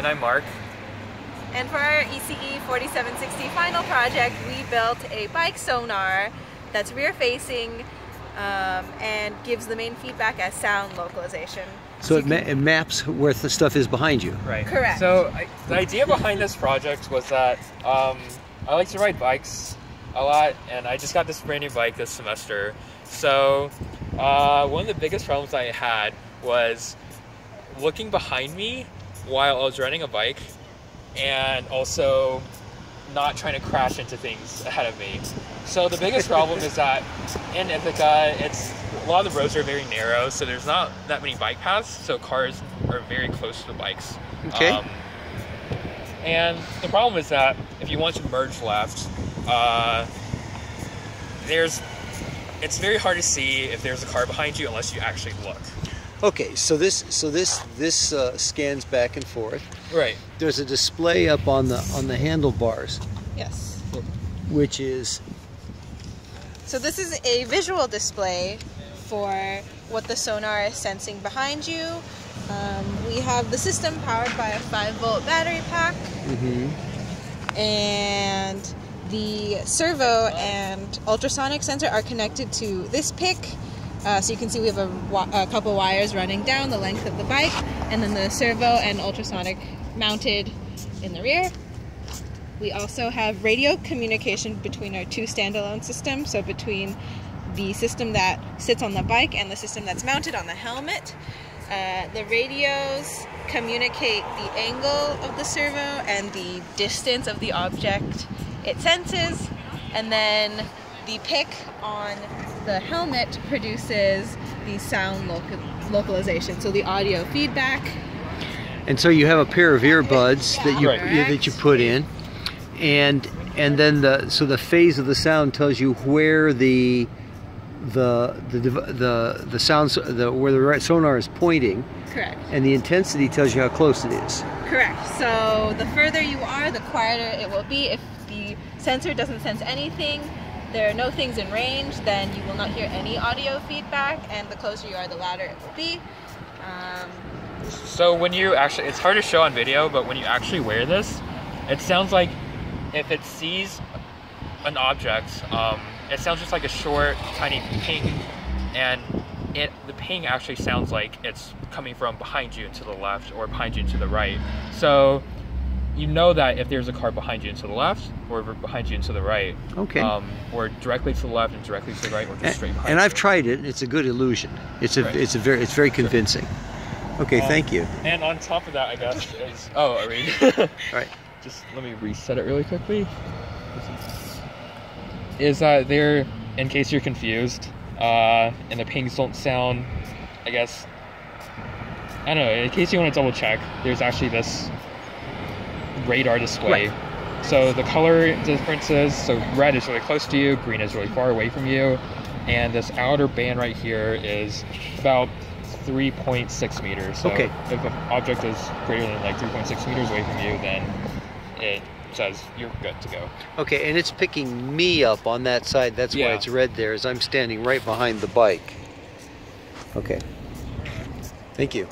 And I'm Mark. And for our ECE 4760 final project, we built a bike sonar that's rear facing um, and gives the main feedback as sound localization. So it, you ma it maps where the stuff is behind you. Right. Correct. So I, the idea behind this project was that um, I like to ride bikes a lot, and I just got this brand new bike this semester. So uh, one of the biggest problems I had was looking behind me while I was riding a bike, and also not trying to crash into things ahead of me. So the biggest problem is that in Ithaca, it's a lot of the roads are very narrow, so there's not that many bike paths. So cars are very close to the bikes. Okay. Um, and the problem is that if you want to merge left, uh, there's it's very hard to see if there's a car behind you unless you actually look. Okay, so this so this this uh, scans back and forth. Right. There's a display up on the on the handlebars, Yes. which is So this is a visual display for what the sonar is sensing behind you. Um, we have the system powered by a 5 volt battery pack. Mm -hmm. and the servo and ultrasonic sensor are connected to this PIC. Uh, so you can see we have a, a couple wires running down the length of the bike, and then the servo and ultrasonic mounted in the rear. We also have radio communication between our two standalone systems, so between the system that sits on the bike and the system that's mounted on the helmet. Uh, the radios communicate the angle of the servo and the distance of the object it senses, and then the PIC on the helmet produces the sound local- localization, so the audio feedback. and so you have a pair of earbuds that you Right. that you put in, and and then the so the phase of the sound tells you where the the the the the sounds the where the right sonar is pointing, Correct. and the intensity tells you how close it is. Correct. So the further you are, the quieter it will be. If the sensor doesn't sense anything, there are no things in range, then you will not hear any audio feedback, and the closer you are, the louder it will be. Um, So when you actually, it's hard to show on video, but when you actually wear this, it sounds like if it sees an object, um, it sounds just like a short, tiny ping, and it the ping actually sounds like it's coming from behind you to the left or behind you to the right. So you know that if there's a car behind you and to the left or behind you and to the right, Okay. um, or directly to the left and directly to the right, or just straight behind and I've tried it. It's a good illusion. It's a Right. it's a very it's very convincing. Okay, Um, thank you. And on top of that, I guess is oh, I mean, all right. just let me reset it really quickly. Is that there, in case you're confused, uh, and the pings don't sound, I guess, I don't know, in case you want to double check, there's actually this radar display. So the color differences, so red is really close to you, green is really far away from you, and this outer band right here is about 3.6 meters. So Okay. if an object is greater than like 3.6 meters away from you, then it says you're good to go. Okay, and it's picking me up on that side. That's why it's red there, as I'm standing right behind the bike. Okay. Thank you.